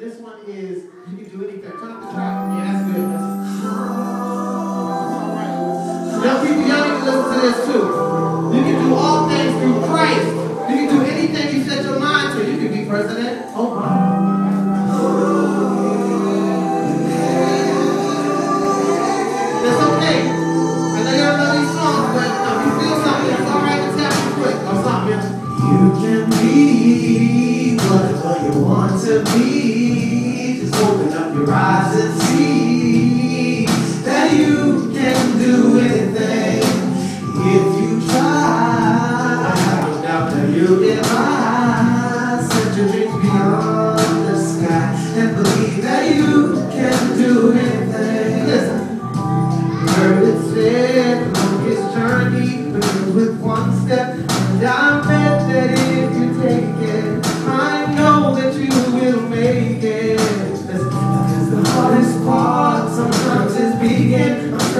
this one is You Can Do Anything. Turn up the track. Yeah, that's good. That's all right. Now, people, y'all need to listen to this too. You can do all things through Christ. You can do anything you set your mind to. You can be president. Oh, wow. open up your eyes and see that you can do anything if you try. After you divide, set your dreams beyond the sky and believe that you can do anything. Listen, heard it said, longest journey with one step, and I met. hard, sometimes it's vegan.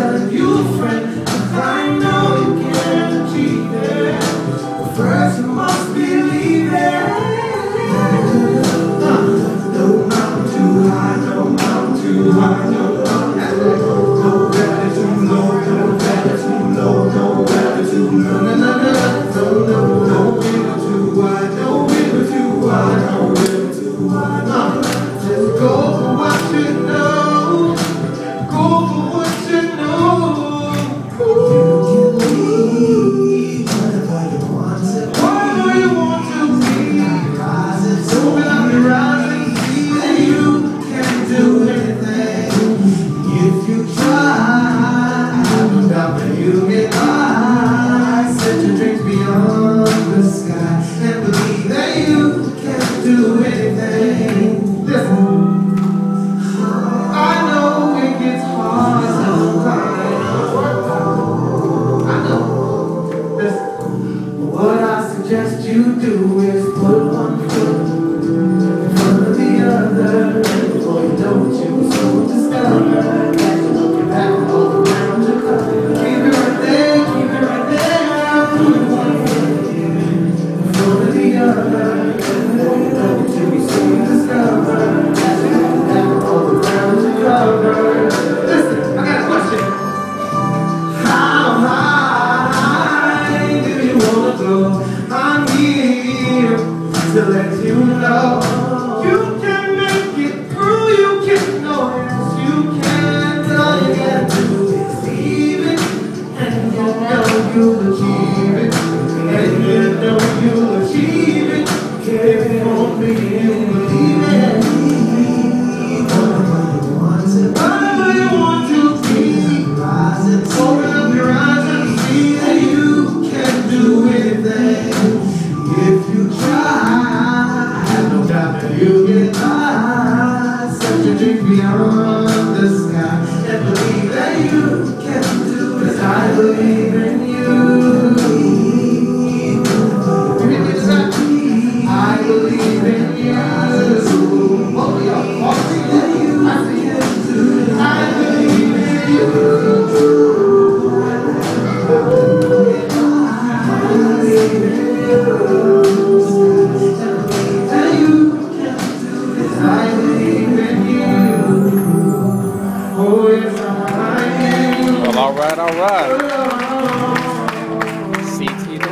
You'll achieve it. And you know you achieve it. If only you believe. Whatever you want to be, so up your eyes and see that you can do anything if you try. I have no doubt that you get by. Such a dream beyond. right, all right. CT3.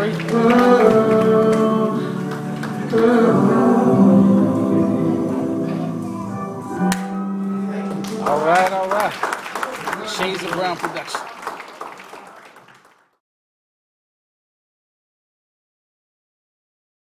All right, all right. Shades of Brown Production.